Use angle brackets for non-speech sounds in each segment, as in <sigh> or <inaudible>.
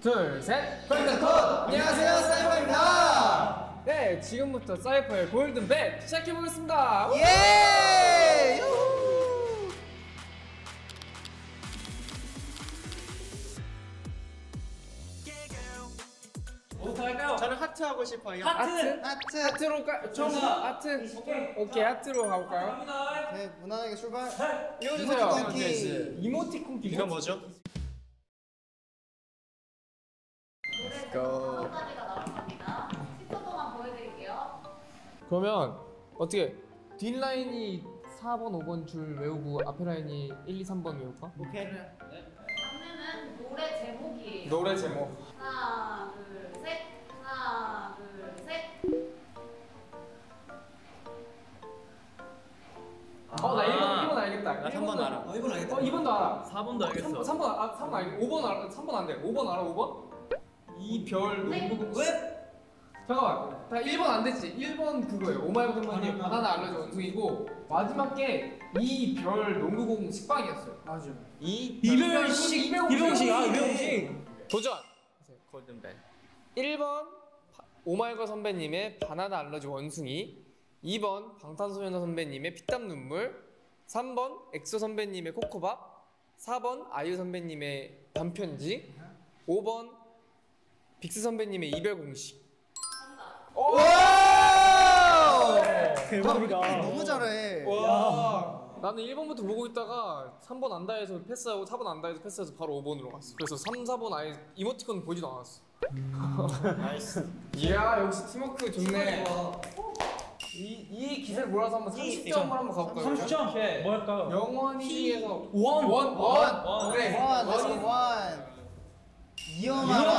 둘, 셋. 골든콘! 안녕하세요, 싸이퍼입니다! 네, 지금부터 싸이퍼의 골든벨 시작해보겠습니다. 예! 뭐부터 할까요? 저는 하트 하고 싶어요. 하트? 하트! 하트로 까, 좀 하트. 오케이, 하트로 가볼까요? 네, 무난하게 출발. 읽어주세요. 이모티콘 키. 이모티콘 키. 이건 뭐죠? 그러면 어떻게 뒷라인이 4번, 5번 줄 외우고 앞에 라인이 1, 2, 3번 외울까? 오케이. 장르는 노래 제목이에요. 노래 제목. 하나, 둘, 셋. 하나, 둘, 셋. 어, 나 1번, 1번 알겠다. 나 3번 알아. 어, 1번 알겠다. 어, 2번도 알아. 4번도 알겠어. 3번, 3번, 아, 3번 알고 5번 알아. 3번 안 돼. 5번 알아, 5번? 이별 네. 농구 왜? 잠깐만. 다 1번 안 됐지. 1번 그거예요. 오마이걸 선배님 바나나 알러지 원숭이고 마지막 게 이 별 농구공 식빵이었어요. 맞아. 이 이병식! 이병식! 아, 이병식! 도전! 골든벨. 1번 오마이걸 선배님의 바나나 알러지 원숭이 2번 방탄소년단 선배님의 피땀 눈물 3번 엑소 선배님의 코코밥 4번 아이유 선배님의 밤편지 5번 빅스 선배님의 이별 공식 대박이다. 너무 잘해. 와 나는 1번부터 보고 있다가 3번 안다 해서 패스하고 4번 안다 해서 패스해서 바로 5번으로 갔어 그래서 3, 4번 아예 이모티콘 보지도 않았어 nice. <laughs> 이야 역시 팀워크 좋네 이, 이 기세를 몰아서 한번 30점을 한번 가볼까요? 30점! 뭐 할까요? 영원히 중에서 원! 원! 원! 원. 그래 원, 원, 원. 이어말하기 이어말하기. 아, 아,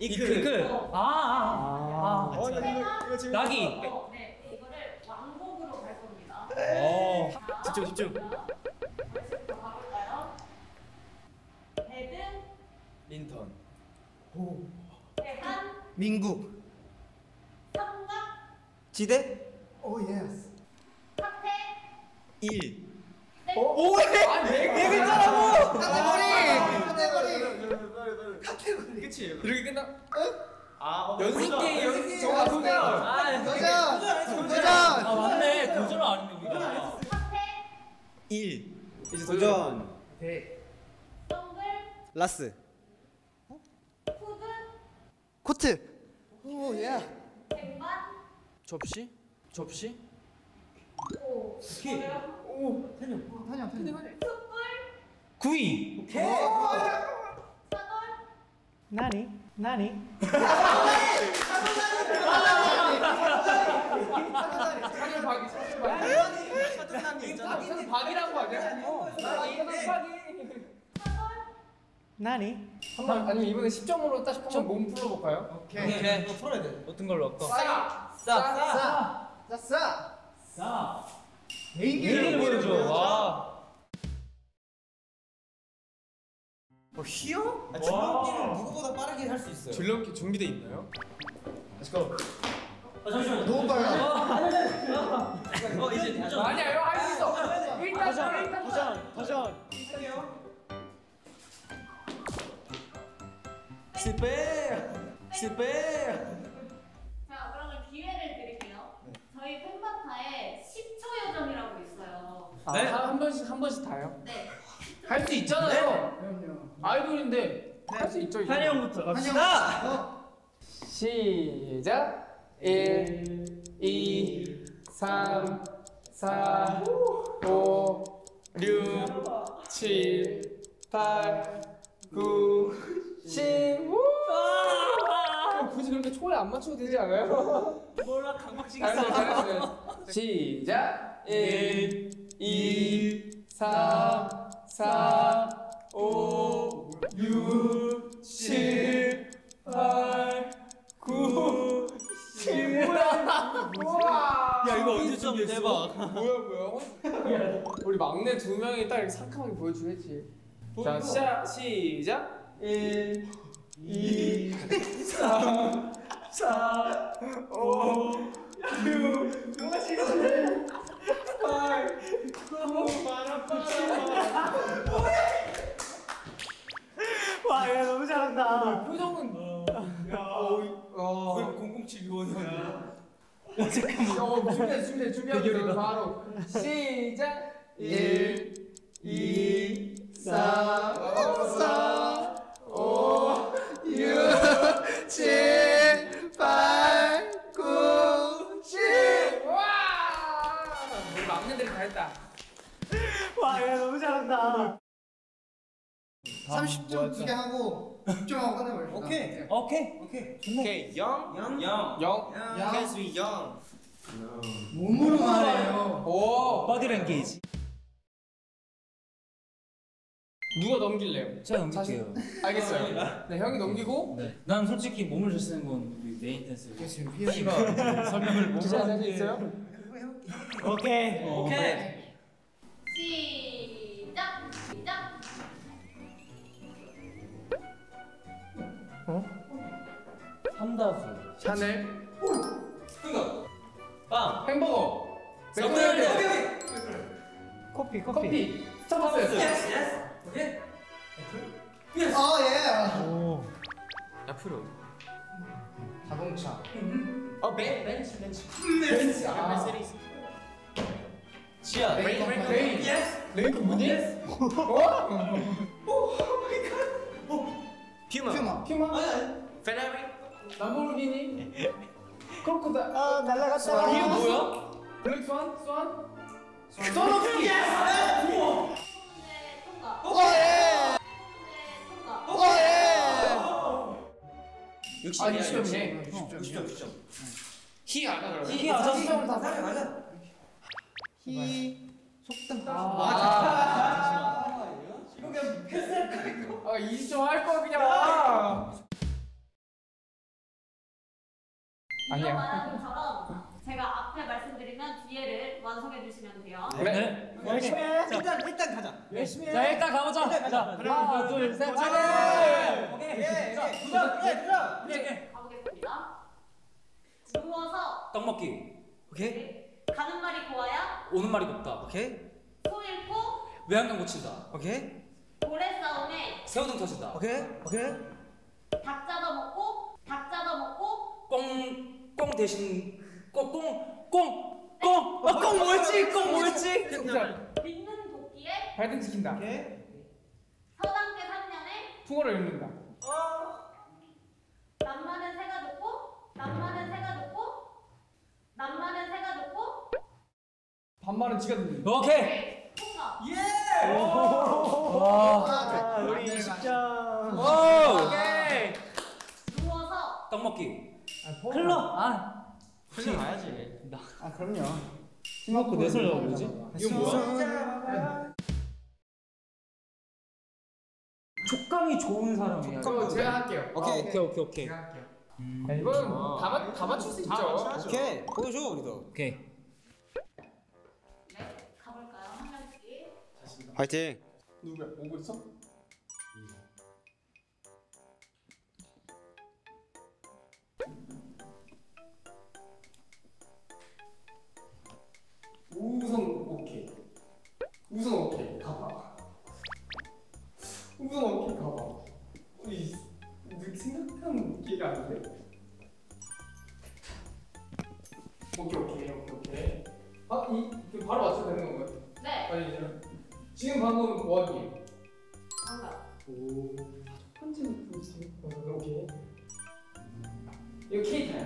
이크! 아, 아, 아. 어, 나 이거, 이거 지금. 낙이! 어, 네, 이거를 왕복으로 갈 겁니다. 어. 집중, 집중. 가볼까요? 린턴. 대한, 민국. 삼각, 지대? 오, 예스. 탁태, 1. 오! 아니 내 얘기했잖아 카테고 리! 카테고리! 그치? 이렇게 끝나 아, 연습 게임 연습 정아 도전. 아, 도전! 도전! 아, 맞네. 도전을 안 했네, 우리가. 탁태, 1. 이제 도전! 덩글, 라스. 푸드, 코트. 오, 예. 쟁반, 접시? 접시? 오, 키. 오 탄영, 탄영. 숯불, 구이! 사돌, 나니? 나니? 박이? 나 나니? 한번 아니면 이번에 10점으로 다시 한번 몸 풀어볼까요? 오케이. 오케이. 이거 풀어야 돼. 어떤 걸로 할까? 싸! 싸! 싸! 자, 싸! 싸! 개인기를 보여줘. 어, 휘어? 아, 줄넘기를 누구보다 빠르게 할 수 있어요. 줄넘기 준비돼 있나요? Let's go. 아, 잠시만요. 너무 빨라. 어, 이제 도전. 아니야 이거 할수 있어 일단 전 일단 전 도전! 실패! 실패! 자, 그러면 기회를 드릴게요. 저희 팬바타에 10초 요정이라고 있어요. 네? 한, 한 번씩 한 번씩 다요? 네. 할 수 있잖아요 아이돌인데 할 수 있죠 이제. 한이 형부터 갑시다! 어? 시작 1 2 3 4 5 6 7 8 9 10 우! 굳이 그렇게 초에 안 맞춰도 되지 않아요? 몰라, 강박식 잘했어요 시작 1 2 3 4 5 6 7 8 9 10 우와 야, 이거 언제 좀 대박. 뭐야 뭐야? 우리 막내 두 명이 딱 이렇게 상큼하게 보여주겠지. 자 시작 시작. 1 2 3 4 5 6 와, 야, 너무 잘한다. 표정은 거의 007 요원이야. 잠깐만. 준비해, 준비해, 준비하고 바로 시작. 1, 2, 3, 4. 30점 두 개 하고 6점 하고 끝내버려. 오케이. 오케이. 오케이. 오케이. 영. 영. 영. 0 Because we young. 몸으로 말해요. 오 body language. 누가 넘길래요? 제가 넘길게요. 알겠어요 네 형이 넘기고 네. 난 솔직히 몸을 잘 쓰는 건 우리 메인 댄스. 지금 피가. <laughs> 설명을 몸으로 진짜 하는 자신 게- 있어요? 오케이. 오케이. 시 삼다수. 샤넬 빵. 햄버거 썸네일. 커피, 커피 스타벅스 오케이. 어, 예. 오. 앞으로. 자동차. 어, 벤 벤츠 벤츠. 벤츠 아 메르세디스. 지아. 레인 레인 레인 뭐니? 어? <laughs> 퓨마. 퓨마. 퓨마? 페라리. 람보르기니? crocodile 아, 날라갔다. 이거 뭐야? black swan? swan? swan 네, 통과. 어, 예. 네, 통과. 어, 예. 60. 아 60점이네 60점. 60점. 히 아까 그러면 히 아까 30점을 다 맞아. 히. 속담. 아, 이거 그냥 패스할 거 이거. 아, 20점 할 거야 그냥. 말하는처럼 제가 앞에 말씀드리면 뒤에를 완성해 주시면 돼요. 네. 열심히 해. 일단 일단 가자. 열심히 해. 자 일단 가보자. 자 하나 둘 셋. 네. 오케이. 자 도전, 예, 도전. 오케이. 가보겠습니다. 누워서 오케이. 오케이. 가는 말이 고와야 오는 말이 곱다. 오케이. 소 잃고 외양간 고친다. 오케이. 고래 싸움에 새우등 터진다. 오케이. 오케이. 닭 잡아먹고 닭 잡아먹고 꽁꽁 대신 꽁꽁꽁꽁 아, 꽁 뭐였지? 꽁 뭐였지? 진짜 믿는 도끼에 발등 지킨다. 서당계 3년에 풍어를 읽는다. 남만은 새가 듣고 남만은 새가 듣고 남만은 새가 듣고 반말은 지가 듣는다. 오케이. 네, 통과. 아, 우리 20점. 오. 오케이. 누워서 떡 먹기. 아, 클럽. 아. 훈련 가야지. 아, 그럼요. 팀워크 내설 뭐지? 이거 뭐야? 촉감이 좋은 사람이야. 그럼 제가 할게요. 오케이. 오케이 오케이 오케이. 제가 할게요. 야, 이거는 다, 맞, 다 맞출 수 있죠. 오케이. 보여줘 우리도. 오케이. 네 가볼까요 한 명씩. 화이팅. 누구야? 오고 있어? 우성 오케이. 우성 오케이. 가봐. 우성 오케이 가봐. 이 느- 생각한 기가 안 돼. 오케이 오케이 오케이 오케이. 아이 바로 맞춰도 되는 건가요? 네 아니 이제 지금 방금 원이에요. 정답. 오. 첫 번째 느낌 재밌거든. 오케이. 이거 K 타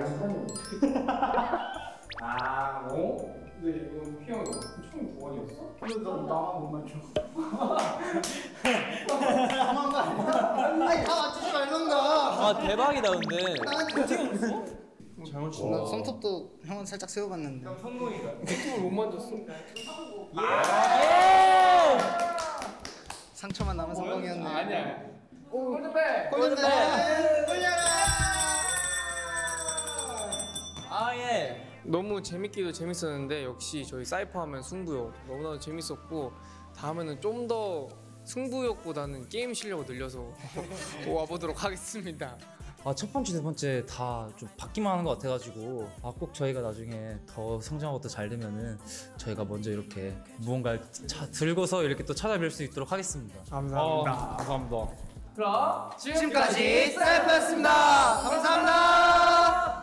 아 이거 사는 아, 어? 근데 이건 두 번이었어? 그래도 넌 나만 못 맞춰. 거 아니야? 아니, 다 맞추지 말던가. 아 대박이다 근데. 잘못 쳤나? 나 손톱도 형은 살짝 세워봤는데. 성공이다. 유튜브를 못 만졌어. 성공. 상처만 남은 성공이었네. 아, 아니야. 오, 골드백. 골든벨. 너무 재밌기도 재밌었는데 역시 저희 사이퍼 하면 승부욕 너무나도 재밌었고 다음에는 좀 더 승부욕보다는 게임 실력을 늘려서 <laughs> 와보도록 하겠습니다. 아, 첫 번째, 두 번째 다좀 받기만 하는 것 같아가지고 아, 꼭 저희가 나중에 더 성장하고 더 잘 되면은 저희가 먼저 이렇게 무언가를 차, 들고서 이렇게 또 찾아뵐 수 있도록 하겠습니다. 감사합니다. 감사합니다. 그럼 지금까지 셀프였습니다. 감사합니다.